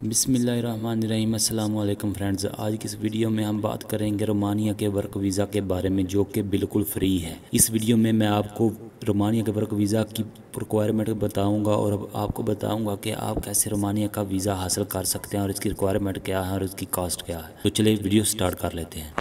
बिसमीम अल्लाम फ्रेंड्स। आज की इस वीडियो में हम बात करेंगे रोमानिया के वर्क वीज़ा के बारे में, जो कि बिल्कुल फ्री है। इस वीडियो में मैं आपको रोमानिया के वर्क वीज़ा की रिक्वायरमेंट बताऊँगा और अब आपको बताऊँगा कि आप कैसे रोमानिया का वीज़ा हासिल कर सकते हैं और इसकी रिक्वायरमेंट क्या है और इसकी कास्ट क्या है। तो चलिए वीडियो स्टार्ट कर लेते हैं।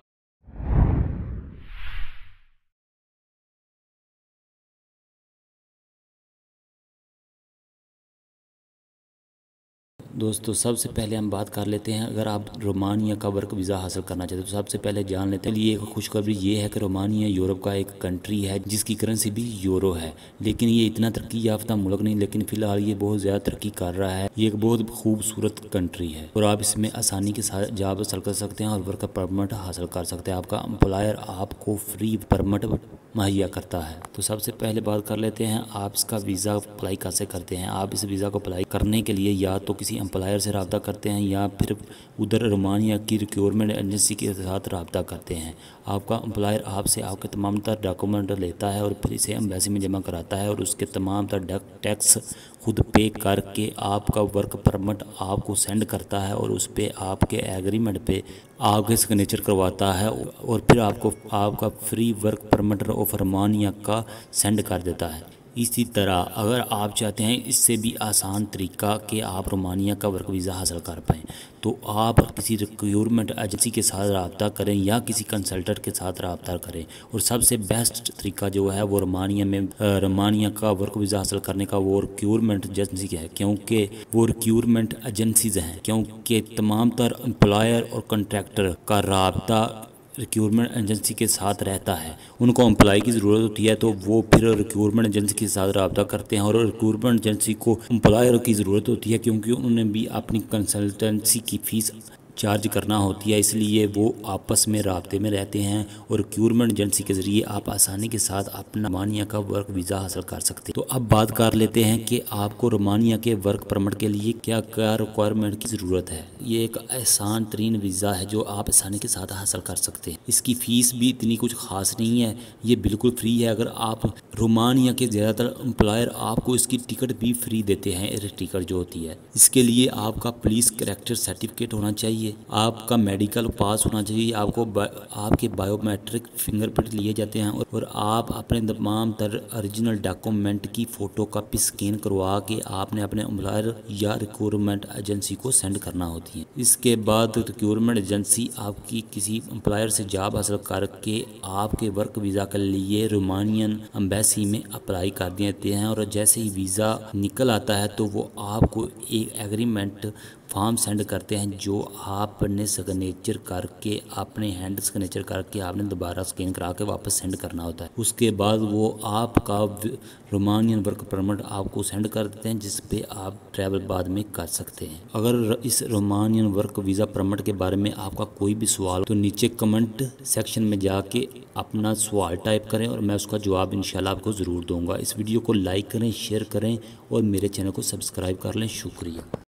दोस्तों, सबसे पहले हम बात कर लेते हैं, अगर आप रोमानिया का वर्क वीज़ा हासिल करना चाहते हैं तो सबसे पहले जान लेते हैं ये एक खुशखबरी ये है कि रोमानिया यूरोप का एक कंट्री है, जिसकी करेंसी भी यूरो है। लेकिन ये इतना तरक्की याफ्ता मुल्क नहीं, लेकिन फ़िलहाल ये बहुत ज़्यादा तरक्की कर रहा है। ये एक बहुत खूबसूरत कंट्री है और आप इसमें आसानी के साथ जॉब हासिल कर सकते हैं और वर्क परमिट हासिल कर सकते हैं। आपका एम्प्लॉयर आपको फ्री परमिट मुहैया करता है। तो सबसे पहले बात कर लेते हैं, आप इसका वीज़ा अप्लाई कैसे करते हैं? आप इस वीज़ा को अप्लाई करने के लिए या तो किसी एम्प्लॉयर से रबता करते हैं या फिर उधर रोमानिया की रिक्योरमेंट एजेंसी के साथ रबता करते हैं। आपका एम्प्लॉयर आपसे आपके तमाम तर डॉक्यूमेंट लेता है और फिर इसे एम्बेसी में जमा कराता है और उसके तमाम तर टैक्स खुद पे करके आपका वर्क परमिट आपको सेंड करता है और उस पर आपके एग्रीमेंट पे आपके सिग्नेचर करवाता है और फिर आपको आपका free work permit of Romania का सेंड कर देता है। इसी तरह अगर आप चाहते हैं इससे भी आसान तरीका कि आप रोमानिया का वर्क वीज़ा हासिल कर पाएँ तो आप किसी रिक्रूटमेंट एजेंसी के साथ रबता करें या किसी कंसल्टेंट के साथ रबता करें। और सबसे बेस्ट तरीका जो है वो रोमानिया में रोमानिया का वर्क वीज़ा हासिल करने का वो रिक्रूटमेंट एजेंसी है, क्योंकि वो रिक्रूटमेंट एजेंसीज हैं, क्योंकि तमाम तर एम्प्लॉयर और कंट्रैक्टर का रबता रिक्रूटमेंट एजेंसी के साथ रहता है। उनको एम्प्लॉय की ज़रूरत होती है तो वो फिर रिक्यूरमेंट एजेंसी के साथ रबता करते हैं और रिक्रूटमेंट एजेंसी को एम्प्लॉयर की ज़रूरत होती है, क्योंकि उन्होंने भी अपनी कंसल्टेंसी की फ़ीस चार्ज करना होती है, इसलिए वो आपस में रबते में रहते हैं और क्यूरमेंट एजेंसी के ज़रिए आप आसानी के साथ अपना रोमानिया का वर्क वीज़ा हासिल कर सकते हैं। तो अब बात कर लेते हैं कि आपको रोमानिया के वर्क परमिट के लिए क्या क्या रिक्वायरमेंट की ज़रूरत है। ये एक आसान तरीन वीज़ा है जो आप आसानी के साथ हासिल कर सकते हैं। इसकी फ़ीस भी इतनी कुछ ख़ास नहीं है, ये बिल्कुल फ्री है। अगर आप रोमानिया के ज़्यादातर एम्प्लॉयर आपको इसकी टिकट भी फ्री देते हैं, टिकट जो होती है। इसके लिए आपका पुलिस करेक्टर सर्टिफिकेट होना चाहिए। चाहिए आपका मेडिकल पास होना चाहिए आपको आपके बायोमेट्रिक फिंगरप्रिंट लिए जाते हैं और आप अपने तमाम तर ओरिजिनल डॉक्यूमेंट की फ़ोटो कापी स्कैन करवा के आपने अपने एम्प्लॉयर या रिक्रूटमेंट एजेंसी को सेंड करना होती है। इसके बाद रिक्रूटमेंट एजेंसी आपकी किसी एम्प्लॉयर से जॉब हासिल करके आपके वर्क वीज़ा के लिए रोमानियन अम्बेसी में अप्लाई कर देते हैं और जैसे ही वीज़ा निकल आता है तो वो आपको एक एग्रीमेंट फॉर्म सेंड करते हैं जो आपने सिग्नेचर करके अपने हैंड सिग्नेचर करके, आपने दोबारा स्कैन करा के वापस सेंड करना होता है। उसके बाद वो आपका रोमानियन वर्क परमिट आपको सेंड कर देते हैं, जिस पे आप ट्रैवल बाद में कर सकते हैं। अगर इस रोमानियन वर्क वीज़ा परमिट के बारे में आपका कोई भी सवाल तो नीचे कमेंट सेक्शन में जाके अपना सवाल टाइप करें और मैं उसका जवाब इंशाल्लाह आपको ज़रूर दूँगा। इस वीडियो को लाइक करें शेयर करें और मेरे चैनल को सब्सक्राइब कर लें। शुक्रिया।